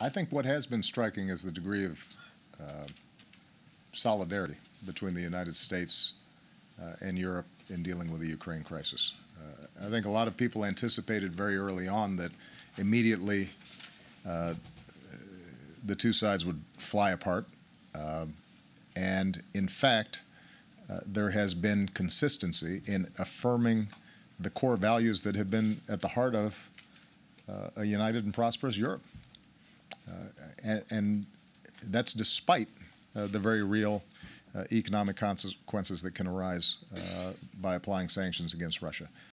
I think what has been striking is the degree of uh, solidarity between the United States uh, and Europe in dealing with the Ukraine crisis. Uh, I think a lot of people anticipated very early on that immediately uh, the two sides would fly apart. Um, and in fact, uh, there has been consistency in affirming the core values that have been at the heart of uh, a united and prosperous Europe. Uh, and, and, that's despite uh, the very real uh, economic consequences that can arise by applying sanctions against Russia.